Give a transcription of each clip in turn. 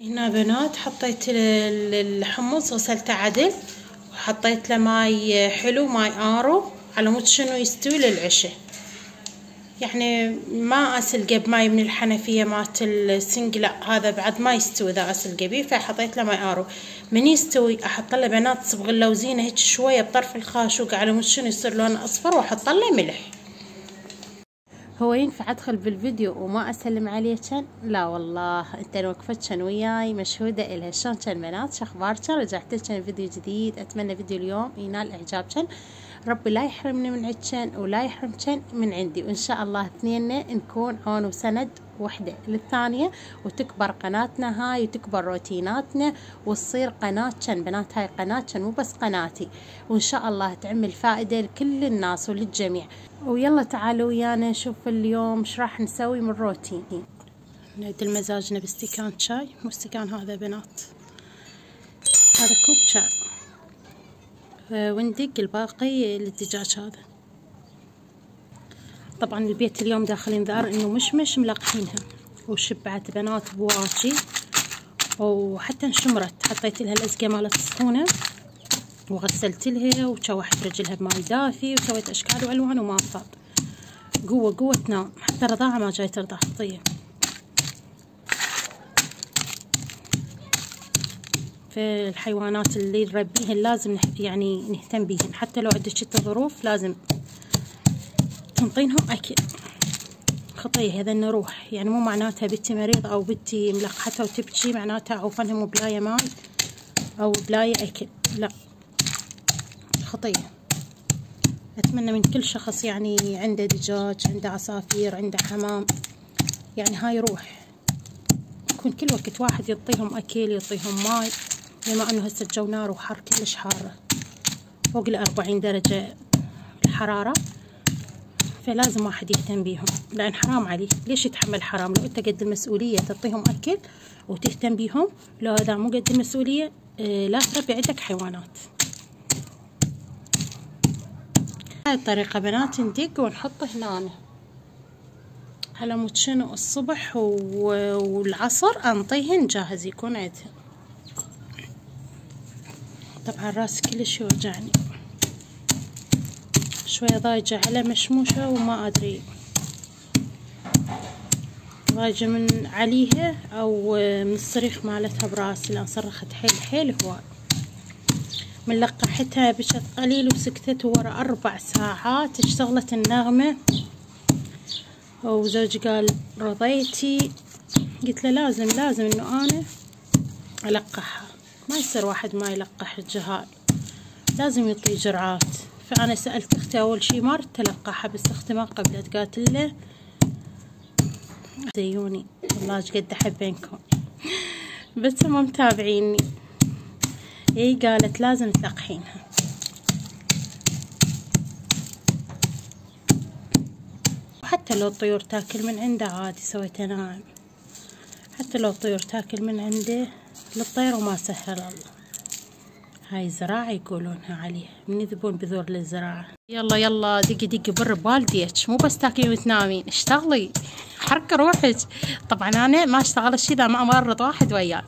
هنا بنات حطيت ال- الحمص غسلته عدل. وحطيت له ماي حلو ماي آرو. على مود شنو يستوي للعشاء. يعني ما اسلقه بماي من الحنفية مالت السنك لا هذا بعد ما يستوي إذا اسلقه بيه فحطيت له ماي آرو. من يستوي أحط له بنات صبغ الموزينة هيك شوية بطرف الخاشوق على مود شنو يصير لونه أصفر وأحط له ملح. هو ينفع أدخل بالفيديو وما أسلم عليكن لا والله أنت وقفتشن وياي مشهودة إلها. شلون كان بنات؟ شخباركن رجعت لكن فيديو جديد؟ أتمنى فيديو اليوم ينال اعجابكن ربي لا يحرمني من عندكن ولا يحرمكن من عندي. وإن شاء الله اثنيننا نكون عون وسند وحدة للثانية وتكبر قناتنا هاي وتكبر روتيناتنا وتصير قناة كان بنات هاي قناة كان مو بس قناتي. وإن شاء الله تعمل فائدة لكل الناس وللجميع. ويلا تعالوا ويانا نشوف اليوم إيش راح نسوي من روتين نعدل مزاجنا باستكان شاي. مو استكان هذا بنات. هذا كوب شاي. أه وندق الباقي للدجاج هذا. طبعا البيت اليوم داخلين ذار إنه مشمش ملقحينها وشبعت بنات بواجي وحتى انشمرت. حطيت لها الأزقة مالت الصحونه وغسلت لها وشوحت رجلها بماي دافي وسويت أشكال وألوان وما فاض قوة قوة تنام حتى رضاعة ما جاي ترضع طيب. في الحيوانات اللي نربيهن لازم يعني نهتم بيهن. حتى لو عندك ظروف لازم تنطينهم أكل خطية هذا النروح. يعني مو معناتها بنتي مريضة أو بنتي ملقحتها وتبكي معناتها عوفنها مو بلاية ماي أو بلاية أكل. لا. خطية. أتمنى من كل شخص يعني عنده دجاج عنده عصافير عنده حمام. يعني هاي روح. يكون كل وقت واحد يعطيهم أكل يعطيهم ماي بما أنه هسه الجو نار وحر كلش حارة فوق الأربعين درجة الحرارة فلازم واحد يهتم بيهم لأن حرام عليه ليش يتحمل حرام؟ لو أنت قد المسؤولية تعطيهم أكل وتهتم بيهم لو هذا مو قد المسؤولية لا تربي عندك حيوانات. هاي الطريقة بنات ندق ونحطه هنا. على مود شنو الصبح والعصر أنطيهن جاهز يكون عندهن طبعا راسي كلش يوجعني. شوية ضايجة على مشموشة وما أدري. ضايجة من عليها أو من الصريخ مالتها براسي لأن صرخت حيل حيل هواي من لقحتها بشت قليل وسكتت ورا أربع ساعات. اشتغلت النغمة؟ وزوجي قال رضيتي. قلت له لازم لازم إنه أنا ألقحها. ما يصير واحد ما يلقح الجهال. لازم يعطي جرعات. فأنا سألت أختي أول شي ما بس أختي ما قبلت قالت له. زيوني. والله قد أحبينكم بس هم متابعيني. إي قالت لازم تلقحينها. وحتى لو الطيور تاكل من عنده عادي سويته ناعم حتى لو الطيور تاكل من عنده للطير وما سهل الله. هاي زراعة يقولونها عليها. من يذبون بذور للزراعة. يلا يلا دقي دقي بر بوالديك مو بس تاكلين وتنامين. اشتغلي. حركة روحك. طبعا أنا ما أشتغل الشي اذا ما أمرض واحد وياي.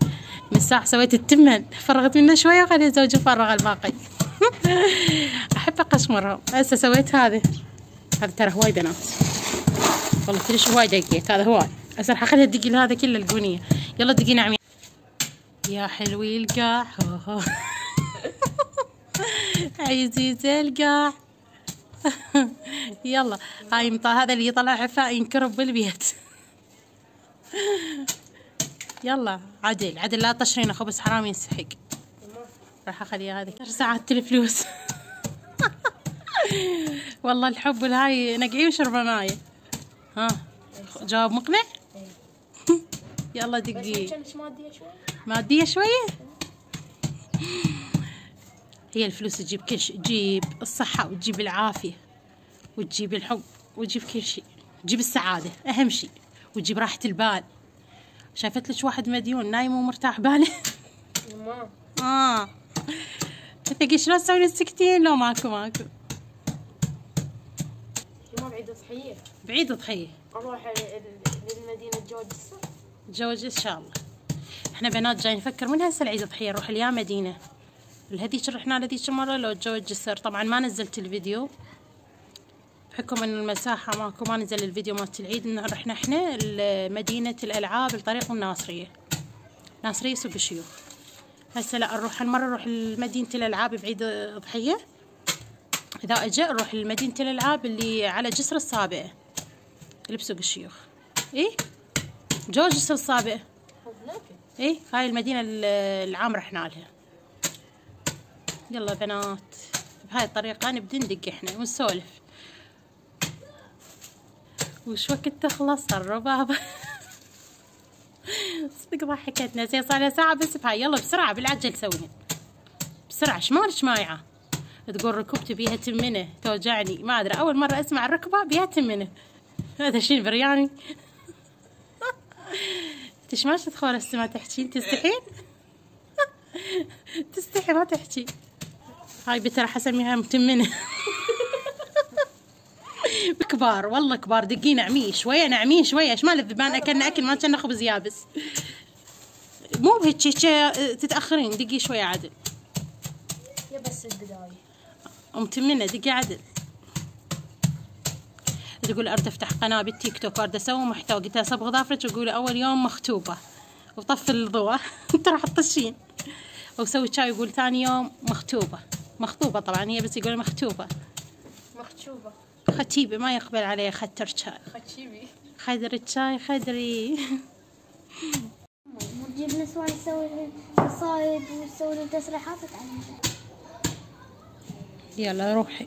من ساعة سويت التمن. فرغت منه شوية وخليت زوجي فرغ الباقي. أحب اقشمرهم هسه سويت هذه. هذا ترى هواي بنات. والله كلش هواي دقيت. هذا هواي. هسه راح أخذها الدقي هذا كله القونية. يلا دقي نعمي. يا حلوي القاع عزيزة القاع يلا هاي مطا هذا اللي يطلع عفاء ينكرب بالبيت. يلا عدل عدل لا تشرين أخو بس حرام ينسحق. راح اخليها هذه. ساعات الفلوس. والله الحب الهاي نقعي وشربه ماي. ها جواب مقنع؟ يلا دقي مادية شوية؟ هي الفلوس تجيب كل شيء. تجيب الصحة وتجيب العافية وتجيب الحب وتجيب كل شيء. تجيب السعادة أهم شيء. وتجيب راحة البال. شايفت لك واحد مديون نايم ومرتاح باله آه. انت شلون تسوين السكتين؟ لو ماكو ماكو. يوم عيد ضحية بعيد ضحية أروح للمدينة جوج تزوج إن شاء الله. إحنا بنات جاي نفكر من هسه العيد الضحيه نروح اليا مدينة. الهذيك رحنا لذيك المرة لو جو الجسر طبعا ما نزلت الفيديو. بحكم إن المساحة ماكو ما نزل الفيديو مالت العيد رحنا إحنا لمدينة الألعاب الطريق الناصرية. ناصرية سوق الشيوخ هسه لا نروح هالمرة نروح لمدينة الألعاب بعيد ضحية. إذا اجى نروح لمدينة الألعاب اللي على جسر السابعه اللي بسوق الشيوخ إيه؟ جو جسر السابعه إيه؟ هاي المدينة العام رحنا لها. يلا بنات بهاي الطريقة نبدي ندق إحنا ونسولف. وش وقت تخلص؟ الربابة صدق ضحكتنا زي صار لها ساعة بس بهاي. يلا بسرعة بالعجل سويها بسرعة شمالك مايعة تقول ركوبتي بيها تمنه توجعني. ما أدري أول مرة أسمع الركبة بيها تمنه. هذا شي برياني. انت ما تدخل السما تحكين تستحين تستحي ما تحكي. هاي بنت راح اسميها متمنه كبار والله كبار دقين نعمين شوية نعمين شوية. إيش مال الذبان أكلنا أكل ما كنا خبز يابس. مو بهيك تتأخرين دقي شوية عدل. يا بس البداية. متمنه دقي عدل. تقول أرد أفتح قناة بالتيك توك وارد أسوي محتوى. قلت اصبغ ظافرك وقولي أول يوم مخطوبة. وطفي الضوء. انت راح تطشين وسوي شاي يقول ثاني يوم مخطوبة. مخطوبة طبعا هي بس يقول مخطوبة. مخشوبة ختيبه ما يقبل عليه ختر شاي. خشيبي خدري شاي خدري. وتجيب نسوان تسوي قصايد وتسوي له تسريحات يلا روحي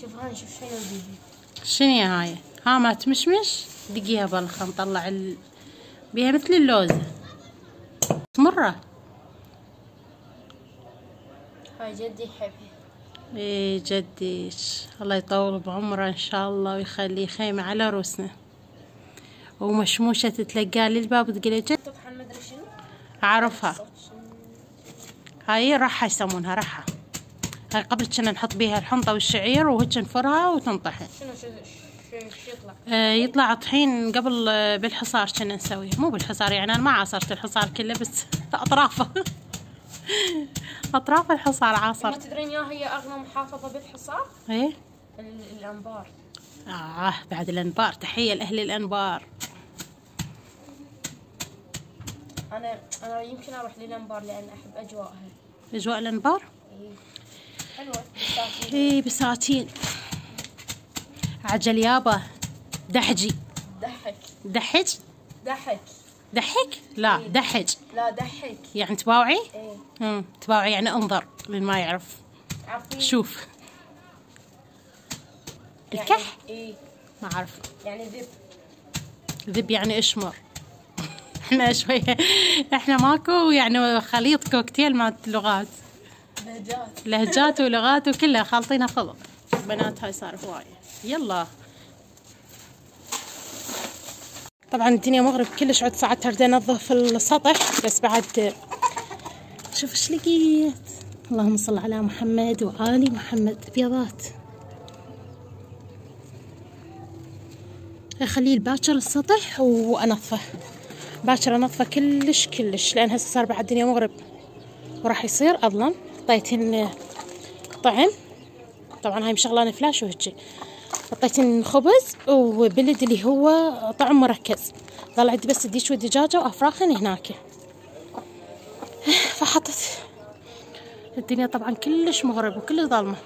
شوف هاي شوف شنو الفيديو شنو هاي؟ ها ما تمشمش؟ دقيها بالخ نطلع ال... بيها مثل اللوزة مرة. هاي جدي يحبها إيه جديش الله يطول بعمره إن شاء الله ويخليه خيمة على روسنا ومشموشة تتلقى للباب وتقول جد. تطحن مدري شنو. أعرفها. هاي رحة يسمونها رحة هاي قبل كنا نحط بيها الحنطة والشعير وهيك نفرها وتنطحن. شنو شو يطلع؟ آه، يطلع طحين قبل بالحصار كنا نسويه مو بالحصار يعني أنا ما عاصرت الحصار كله بس أطرافه. اطراف الحصار ما عاصرت تدرين يا هي أغنى محافظة بالحصار؟ إيه؟ ال- الأنبار. آه بعد الأنبار. تحية لأهل الأنبار. أنا أنا يمكن أروح للأنبار لأن أحب أجواءها. أجواء الأنبار؟ إيه. حلوة. بساتين. إيه بساتين. عجل يابا. دحجي. ضحك دحج؟ ضحك دحك؟ لا دحج لا ضحك يعني تباوعي؟ إيه. امم تباوعي. يعني انظر للي ما يعرف. عارفين شوف. يعني- الكح؟ إيه. ما أعرف. يعني ذب. ذب يعني أشمر. إحنا شوية إحنا ماكو يعني خليط كوكتيل مالت لغات. لهجات. لهجات ولغات وكلها خالطينها خلط. بنات هاي صار هواية. يلا. طبعا الدنيا مغرب كلش عد ساعات أريد أنظف السطح بس بعد شوف إيش لقيت. اللهم صل على محمد وآل محمد بيضات اخليه الباكر السطح وأنظفه. باكر أنظفه كلش كلش لأن هسه صار بعد الدنيا مغرب. وراح يصير أظلم. حطيتن طعم. طبعا هاي مشغلانة فلاش وهيجي حطيتن خبز وبلد اللي هو طعم مركز. عندي بس الديش والدجاجه وافراخن هناك. فحطت. الدنيا طبعا كلش مغرب وكلش ظلمه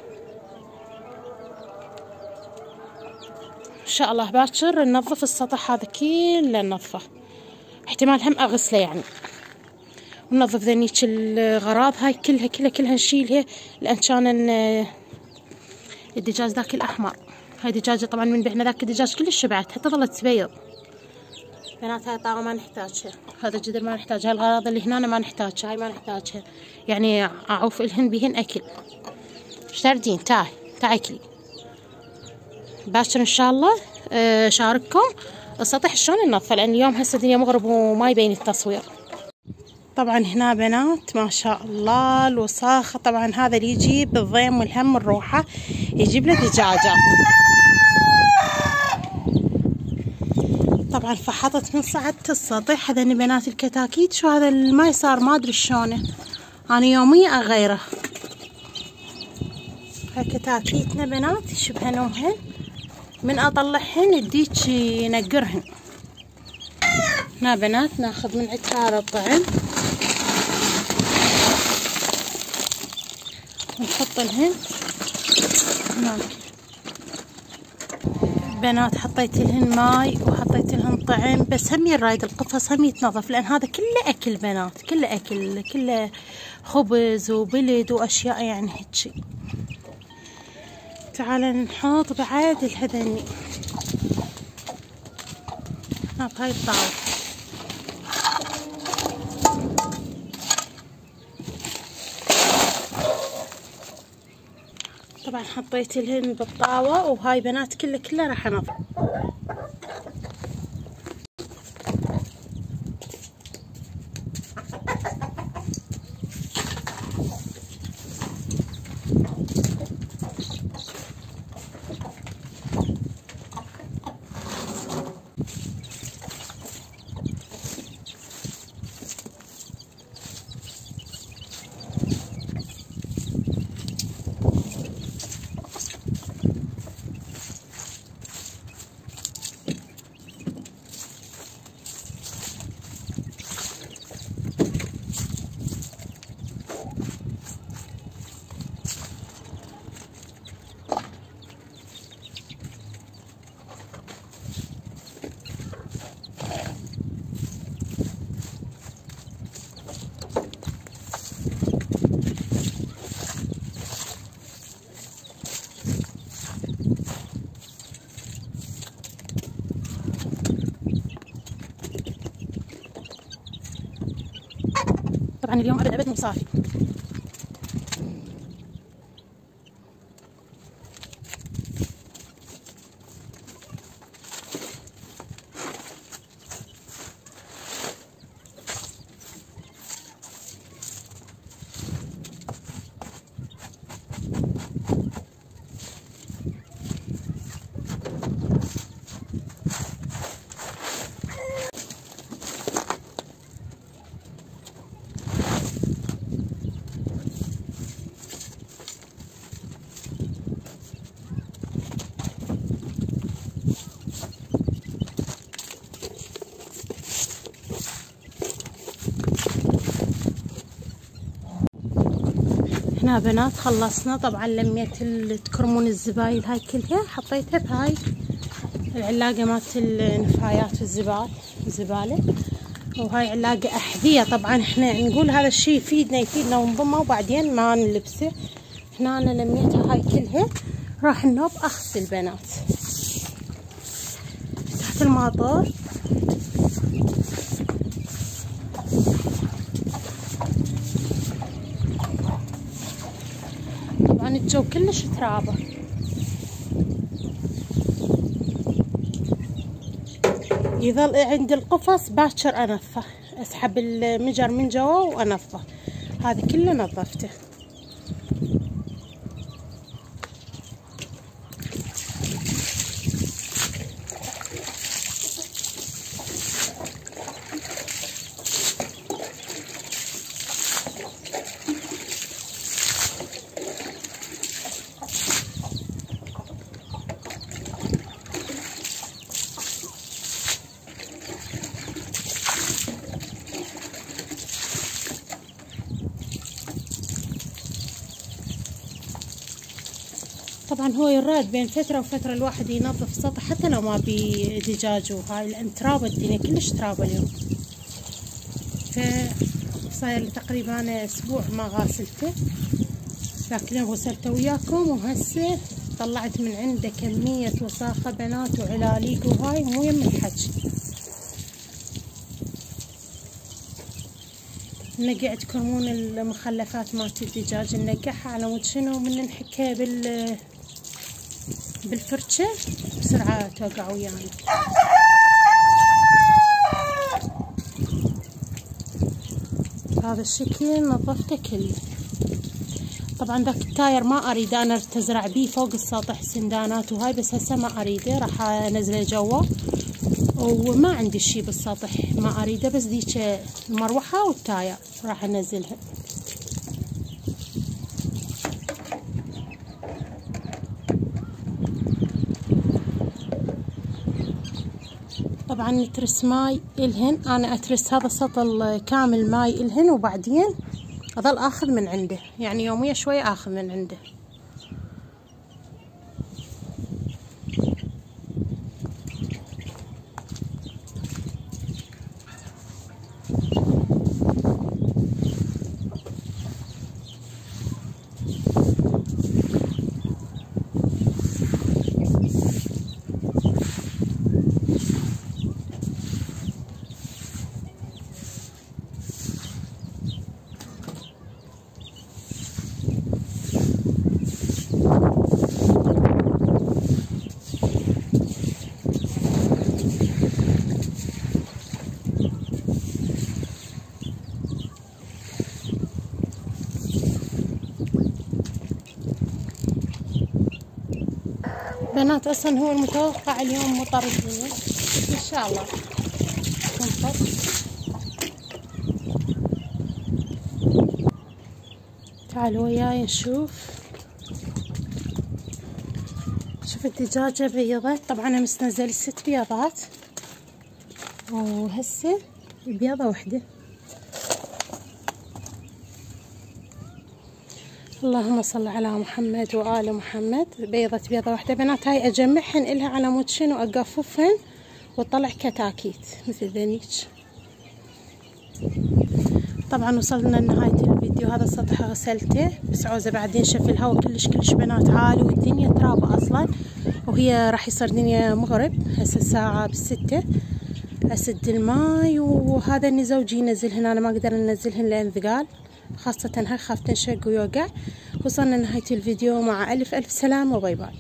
إن شاء الله باكر ننظف السطح هذا كله ننظفه. احتمال هم أغسله يعني. وننظف ذنيك الغراض هاي كلها كلها كلها نشيلها لأن كان آه، الدجاج ذاك الأحمر. هاي دجاجة طبعا من بعنا ذاك الدجاج كلش شبعت حتى ظلت تبيض. بنات هاي طاوة ما نحتاجها. هذا جدر ما نحتاجها الغراض اللي هنا ما نحتاجها هاي ما نحتاجها. يعني أعوف إلهن بهن أكل. إيش تردين تعي تعي أكلي. باكر إن شاء الله آه، شارككم. السطح شلون ننظفه لأن اليوم هسه الدنيا مغرب وما يبين التصوير. طبعا هنا بنات ما شاء الله الوساخة. طبعا هذا اللي يجيب بالضيم والهم والروحة يجيب له دجاجات طبعا فحطت من صعدت السطح هذا بنات الكتاكيت. شو هذا؟ الماي صار ما أدري شلونه. أنا يوميا أغيره. هاي كتاكيتنا بنات امهن من أطلعهن الديك ينقرهن هنا بنات ناخذ من عكار الطعم. ونحط لهن هناك بنات حطيت لهن ماي وحطيت لهن طعم بس هم يرايد القفص هم يتنظف لأن هذا كله أكل بنات كله أكل كله خبز وبلد وأشياء يعني هيجي تعال نحط بعد الهذني نحط هاي الطاولة. طبعا حطيت لهن بالطاوة وهاي بنات كله كله راح أنظف. طبعا اليوم ابد ابد مو صافي بنات خلصنا طبعا لميت الكرمون الزبايل هاي كلها. حطيتها بهاي العلاقة مالت النفايات والزبال الزبالة. وهاي علاقة أحذية. طبعا إحنا نقول هذا الشي يفيدنا يفيدنا ونضمه وبعدين ما نلبسه. هنا أنا لميتها هاي كلها. راح النوب أغسل بنات. تحت الماطور طبعا الجو كلش ترابة. يظل عند القفص باكر أنظفه. أسحب المجر من جوا وأنظفه. هذا كله نظفته. طبعا هو يراد بين فترة وفترة الواحد ينظف السطح حتى لو ما بي دجاج وهاي لأن تراب الدنيا كلش تراب اليوم. فصاير تقريبا أسبوع ما غاسلته. اليوم غسلته وياكم وهسه طلعت من عنده كمية وساخة بنات وعلاليق وهاي مو يم الحكي نقع تكرمون المخلفات مالت الدجاج ننقعها على مود شنو؟ من نحكها بال بالفرشة بسرعة توقع ويانا. هذا الشكل نظفته كله. طبعا ذاك التاير ما أريد أنا تزرع بيه فوق السطح سندانات وهاي بس هسه ما أريده راح أنزله جوا وما عندي شي بالسطح ما أريده بس ديك المروحة والتاير راح أنزلها. طبعا نترس ماي إلهن. أنا أترس هذا سطل كامل ماي إلهن وبعدين أظل آخذ من عنده. يعني يوميا شوي آخذ من عنده. بنات أصلا هو المتوقع اليوم مطر الدنيا إن شاء الله. تمطر تعالوا وياي نشوف. شوف الدجاجة بيضت طبعا أنا مستنزل ست بيضات. وهسه بيضة وحدة. اللهم صل على محمد وآل محمد. بيضة بيضة واحدة. بنات هاي أجمعهن إلها على مود شنو أقففهن وطلع كتاكيت مثل ذنيك طبعا وصلنا لنهاية الفيديو. هذا السطح غسلته. بس عوزة بعدين شف الهواء كلش كلش بنات عالي والدنيا ترابة أصلا. وهي راح يصير دنيا مغرب. هسه الساعة بالستة أسد الماي. وهذني زوجي ينزلهن. أنا ما أقدر أنزلهن لأن ثقال خاصة هاي خاف تنشق ويوقع وصلنا لنهاية الفيديو مع ألف ألف سلامة وباي باي